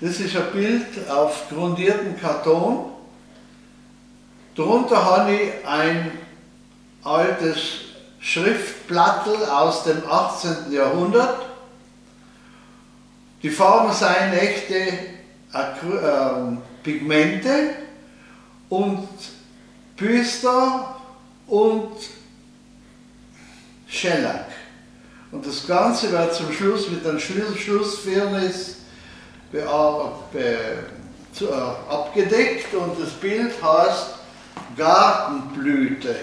Das ist ein Bild auf grundierten Karton. Darunter habe ich ein altes Schriftplattel aus dem 18. Jahrhundert. Die Farben seien echte Acry äh, Pigmente und Büster und Shellac. Und das Ganze wird zum Schluss mit einem Schlussfirnis be, be, zu, äh, abgedeckt und das Bild heißt Gartenblüte.